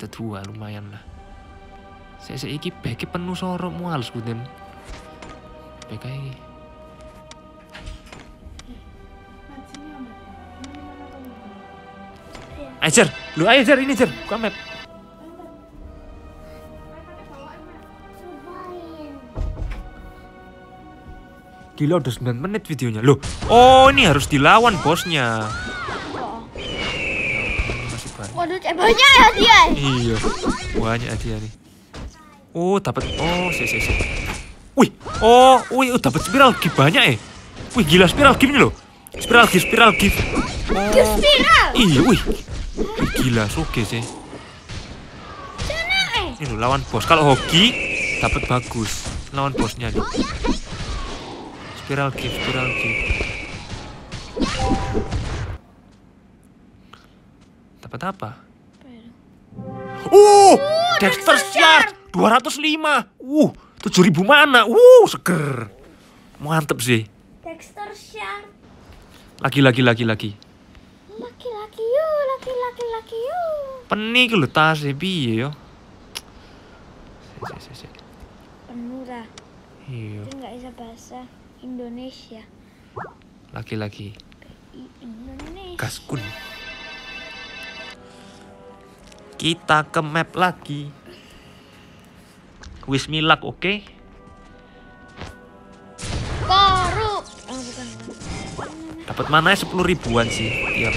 ada dua lumayan lah. Saya saya iki beki penuh sorok mual sekuten. Beka iki. Ayo Jer, lu ayo Jer ini Jer, buka map. Gila udah 9 menit videonya. Loh, oh ini harus dilawan bosnya. Masih banyak. Banyak ya dia. Iya, banyak dia nih. Oh, dapat. Oh, sih sih sih. Wih, oh, wih, oh, dapat spiral gift banyak eh. Wih, gila spiral gift ini loh. Spiral gift, spiral gift. Gift Oh, spiral. iya, wih. Wih, gila, oke sih. Eh. Ini loh, lawan bos. Kalau hoki dapat bagus. Lawan bosnya nih. Spiral gift, spiral gift. Dapat apa? Uh, Dexter Shard 205. Uh, 7000 mana? Uh, seger. Mantep sih. Dexter Shark. Lagi lagi lagi lagi. Laki-laki yuk, laki-laki laki yuk. Peni ku lho tas e piye yo? Sik sik sik. Penuh dah. Iya, Itu nggak bisa bahasa Indonesia. lagi-lagi. I Indonesia. Gaskun. Kita ke map lagi. Wis milak, oke? Korup. Oh bukan. Dapat mana 10 ribuan sih tiap.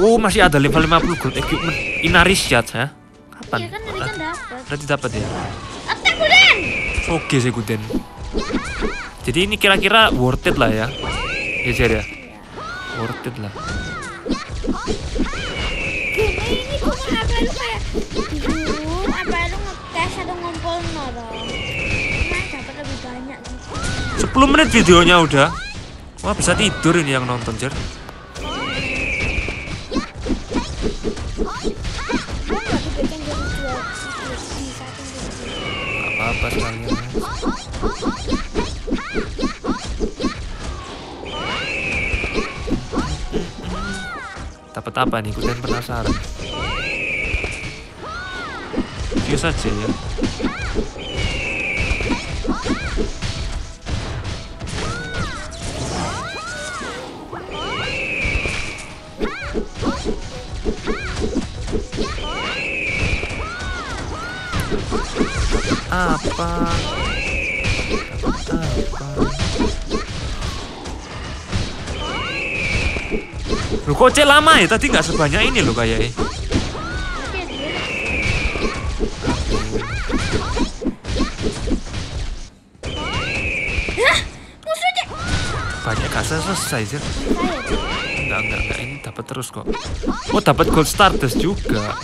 Oh, masih ada level 50 gold equipment. Inaris shot ya? Iya Kapan? kan tadi kan dapat. Berarti dapat ya? Attack Guden. Oke sih Guden. Jadi ini kira-kira worth it lah ya. Ya Jer ya. Worth it lah. Lu kayak bingung apa lu ngetes atau ngumpul noro. Nah dapat lebih banyak sih. 10 menit videonya udah. Wah bisa tidur ini yang nonton Jer. Apa-apa. Dapat apa nih? Kalian penasaran? View saja ya. Apa? Apa? Loh kok lama ya? Tadi nggak sebanyak ini loh kayaknya. Hah? Musuh cek. Banyak gak selesai sih. Enggak, enggak, enggak. Ini dapat terus kok. Oh, dapat gold stardust juga.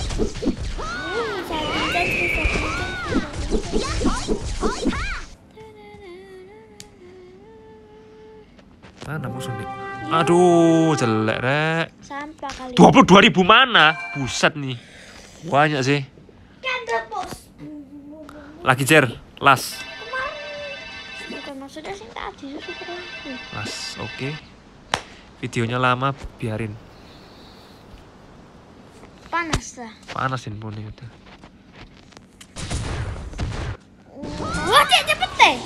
Mana musuh nih? Aduh, jelek, Rek. Sampah kali. 22 ribu mana? Buset nih. Banyak sih. Lagi, Jer. Las. Maksudnya sih tadi super aku. Las, oke. Videonya lama, biarin. Panas dah. Panas handphone udah. Wah cek cepet deh.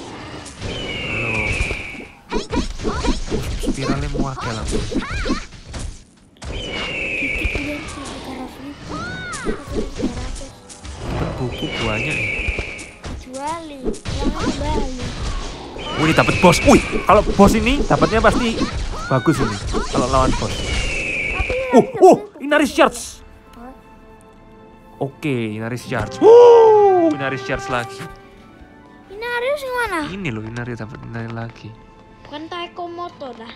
Belum. Spiralnya muaknya langsung. Wih, ini dapat bos. Wih, kalau bos ini dapatnya pasti bagus ini. Kalau lawan bos. Uh, uh, Inaris Shards. Oke, Inaris Shards. Wuh, Inaris Shards lagi. Ini Arius yang mana? Ini loh, Inaris dapat Inaris lagi. Bukan Taeko Moto dah.